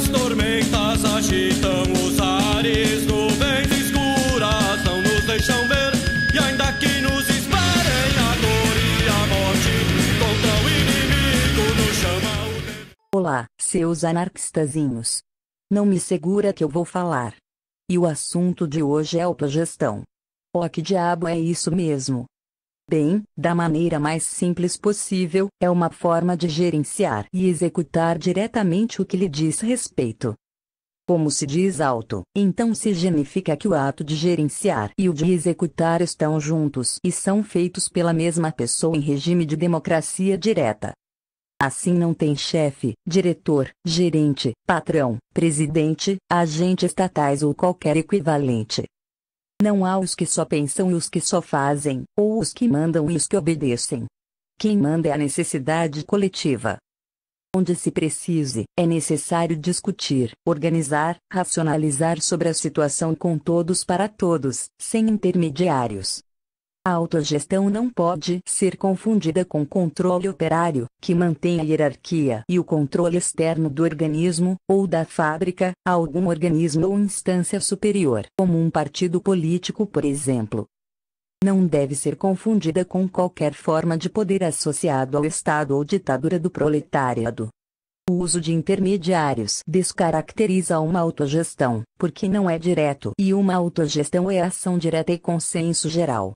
As tormentas agitam os ares, nuvens escuras não nos deixam ver. E ainda que nos esperem a dor e a morte, contra o inimigo nos chama o. Olá, seus anarquistazinhos. Não me segura que eu vou falar. E o assunto de hoje é autogestão. Oh, que diabo é isso mesmo? Bem, da maneira mais simples possível, é uma forma de gerenciar e executar diretamente o que lhe diz respeito. Como se diz auto, então significa que o ato de gerenciar e o de executar estão juntos e são feitos pela mesma pessoa em regime de democracia direta. Assim não tem chefe, diretor, gerente, patrão, presidente, agente estatais ou qualquer equivalente. Não há os que só pensam e os que só fazem, ou os que mandam e os que obedecem. Quem manda é a necessidade coletiva. Onde se precise, é necessário discutir, organizar, racionalizar sobre a situação com todos para todos, sem intermediários. A autogestão não pode ser confundida com controle operário, que mantém a hierarquia e o controle externo do organismo, ou da fábrica, a algum organismo ou instância superior, como um partido político, por exemplo. Não deve ser confundida com qualquer forma de poder associado ao Estado ou ditadura do proletariado. O uso de intermediários descaracteriza uma autogestão, porque não é direto e uma autogestão é ação direta e consenso geral.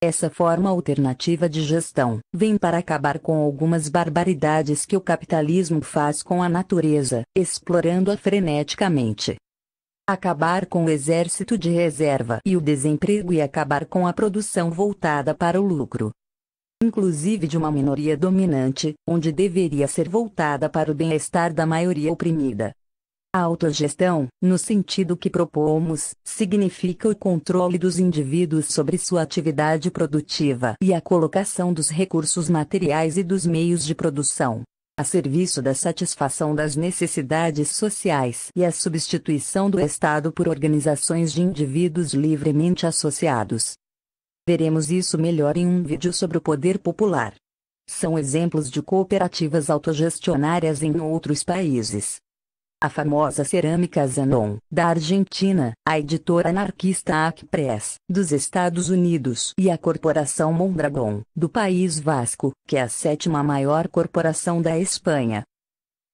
Essa forma alternativa de gestão vem para acabar com algumas barbaridades que o capitalismo faz com a natureza, explorando-a freneticamente. Acabar com o exército de reserva e o desemprego e acabar com a produção voltada para o lucro. Inclusive de uma minoria dominante, onde deveria ser voltada para o bem-estar da maioria oprimida. A autogestão, no sentido que propomos, significa o controle dos indivíduos sobre sua atividade produtiva e a colocação dos recursos materiais e dos meios de produção a serviço da satisfação das necessidades sociais e a substituição do Estado por organizações de indivíduos livremente associados. Veremos isso melhor em um vídeo sobre o poder popular. São exemplos de cooperativas autogestionárias em outros países. A famosa cerâmica Zanon, da Argentina, a editora anarquista Acpress, dos Estados Unidos e a corporação Mondragon, do país Vasco, que é a sétima maior corporação da Espanha.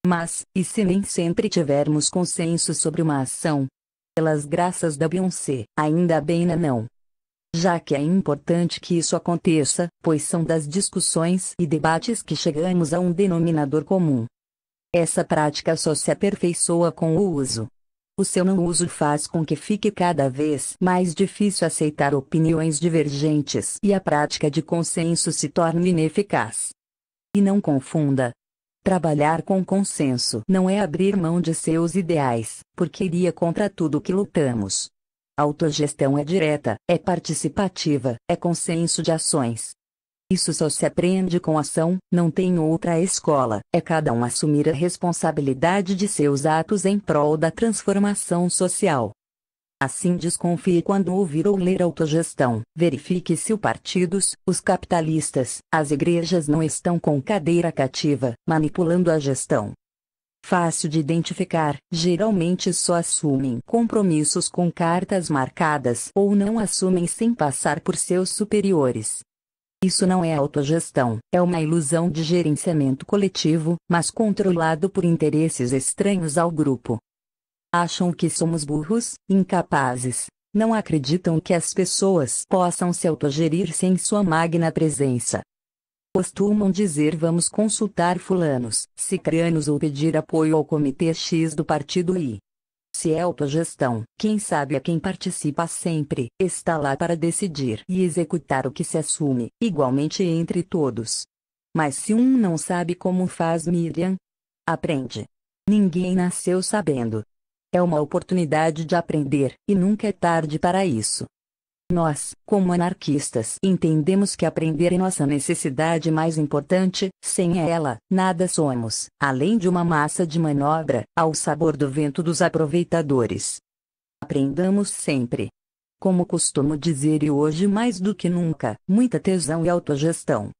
Mas, e se nem sempre tivermos consenso sobre uma ação? Pelas graças da Beyoncé, ainda bem não. Já que é importante que isso aconteça, pois são das discussões e debates que chegamos a um denominador comum. Essa prática só se aperfeiçoa com o uso. O seu não uso faz com que fique cada vez mais difícil aceitar opiniões divergentes e a prática de consenso se torne ineficaz. E não confunda. Trabalhar com consenso não é abrir mão de seus ideais, porque iria contra tudo que lutamos. Autogestão é direta, é participativa, é consenso de ações, isso só se aprende com ação, não tem outra escola, é cada um assumir a responsabilidade de seus atos em prol da transformação social. Assim desconfie quando ouvir ou ler autogestão. Verifique se os partidos, os capitalistas, as igrejas não estão com cadeira cativa, manipulando a gestão. Fácil de identificar, geralmente só assumem compromissos com cartas marcadas ou não assumem sem passar por seus superiores. Isso não é autogestão, é uma ilusão de gerenciamento coletivo, mas controlado por interesses estranhos ao grupo. Acham que somos burros, incapazes. Não acreditam que as pessoas possam se autogerir sem sua magna presença. Costumam dizer vamos consultar fulanos, cicranos ou pedir apoio ao comitê X do partido Y. Se é autogestão, quem sabe é quem participa sempre, está lá para decidir e executar o que se assume, igualmente entre todos. Mas se um não sabe como faz Miriam, aprende. Ninguém nasceu sabendo. É uma oportunidade de aprender, e nunca é tarde para isso. Nós, como anarquistas, entendemos que aprender é nossa necessidade mais importante, sem ela, nada somos, além de uma massa de manobra, ao sabor do vento dos aproveitadores. Aprendamos sempre. Como costumo dizer e hoje mais do que nunca, muita tesão e autogestão.